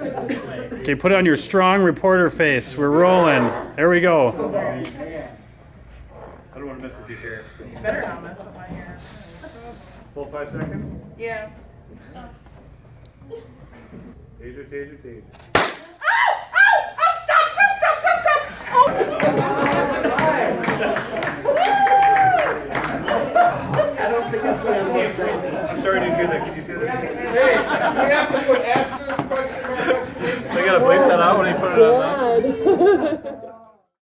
Okay, put on your strong reporter face. We're rolling. There we go. I don't want to mess with your hair. So. Better not mess with my hair. Full five seconds. Yeah. Taser, taser, taser. Oh! Oh! Oh! Stop! Stop! Stop! Stop! Stop! Oh! I'm sorry I didn't hear that. Can you say that? Hey, we have to put that out when he put it on. Oh,